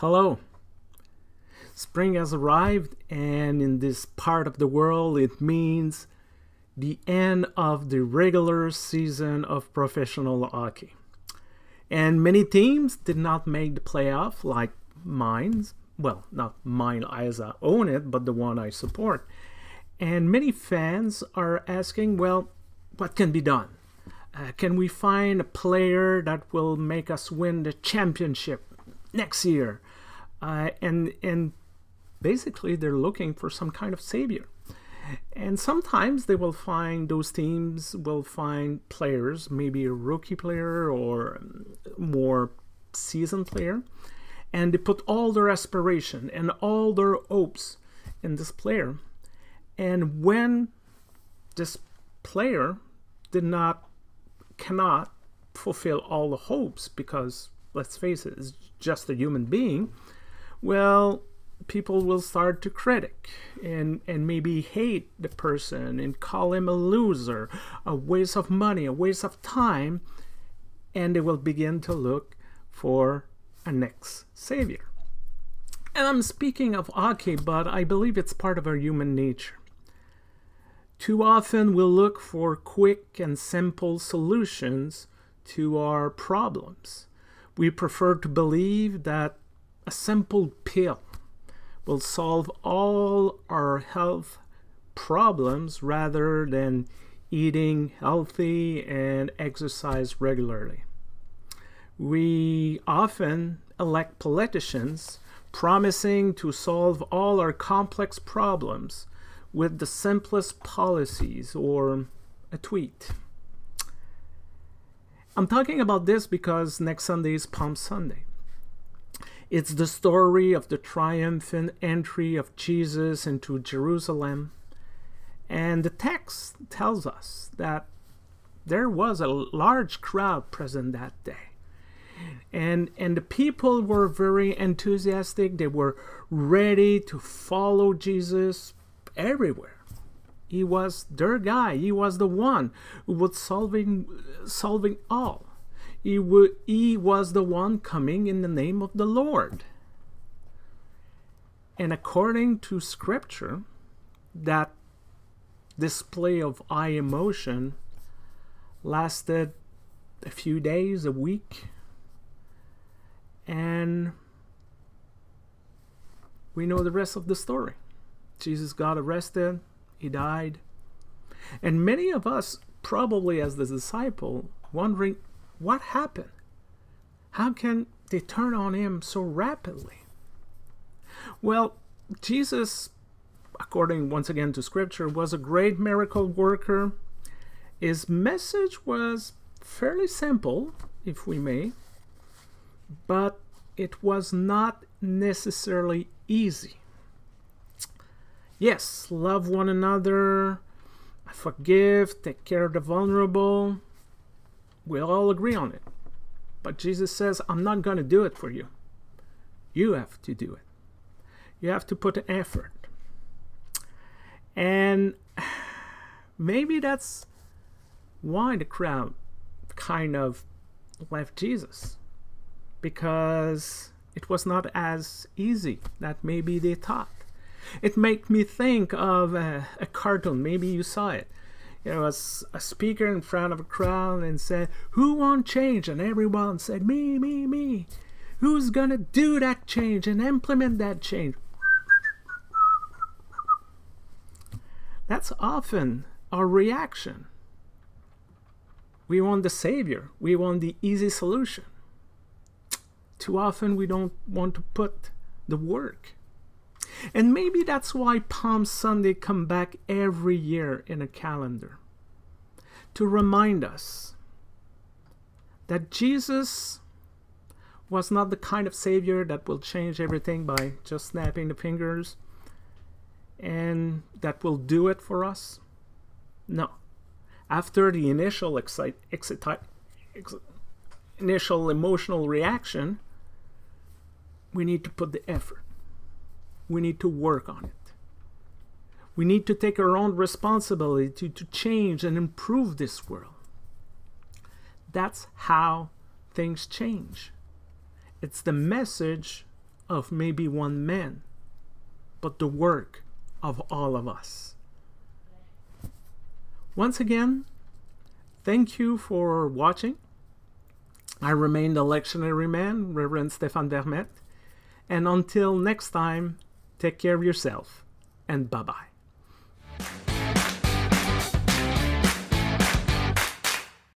Hello. Spring has arrived, and in this part of the world, it means the end of the regular season of professional hockey. And many teams did not make the playoff, like mine's. Well, not mine as I own it, but the one I support. And many fans are asking, well, what can be done? Uh, can we find a player that will make us win the championship next year? Uh, and and basically, they're looking for some kind of savior. And sometimes they will find those teams will find players, maybe a rookie player or more seasoned player, and they put all their aspiration and all their hopes in this player. And when this player did not cannot fulfill all the hopes because let's face it, it's just a human being, well, people will start to critic and and maybe hate the person and call him a loser, a waste of money, a waste of time, and they will begin to look for a next savior. And I'm speaking of hockey, but I believe it's part of our human nature. Too often we'll look for quick and simple solutions to our problems. We prefer to believe that a simple pill will solve all our health problems rather than eating healthy and exercise regularly. We often elect politicians promising to solve all our complex problems with the simplest policies or a tweet. I'm talking about this because next Sunday is Palm Sunday. It's the story of the triumphant entry of Jesus into Jerusalem. And the text tells us that there was a large crowd present that day. And, and the people were very enthusiastic. They were ready to follow Jesus everywhere. He was their guy. He was the one who was solving, solving all he, he was the one coming in the name of the Lord. And according to scripture, that display of high emotion lasted a few days, a week, and we know the rest of the story. Jesus got arrested, he died, and many of us, probably as the disciple, wondering what happened? How can they turn on him so rapidly? Well, Jesus, according once again to scripture, was a great miracle worker. His message was fairly simple, if we may, but it was not necessarily easy. Yes, love one another, forgive, take care of the vulnerable, We'll all agree on it. But Jesus says, I'm not going to do it for you. You have to do it. You have to put an effort. And maybe that's why the crowd kind of left Jesus. Because it was not as easy that maybe they thought. It made me think of a, a cartoon. Maybe you saw it you know, a, a speaker in front of a crowd and said, Who want change? And everyone said, Me, me, me. Who's to do that change and implement that change? That's often our reaction. We want the savior, we want the easy solution. Too often we don't want to put the work. And maybe that's why Palm Sunday come back every year in a calendar. To remind us that Jesus was not the kind of savior that will change everything by just snapping the fingers and that will do it for us. No. After the initial excite, excite, ex, initial emotional reaction, we need to put the effort we need to work on it. We need to take our own responsibility to, to change and improve this world. That's how things change. It's the message of maybe one man, but the work of all of us. Once again, thank you for watching. I remain the lectionary man, Reverend Stéphane Vermette. And until next time, take care of yourself and bye bye.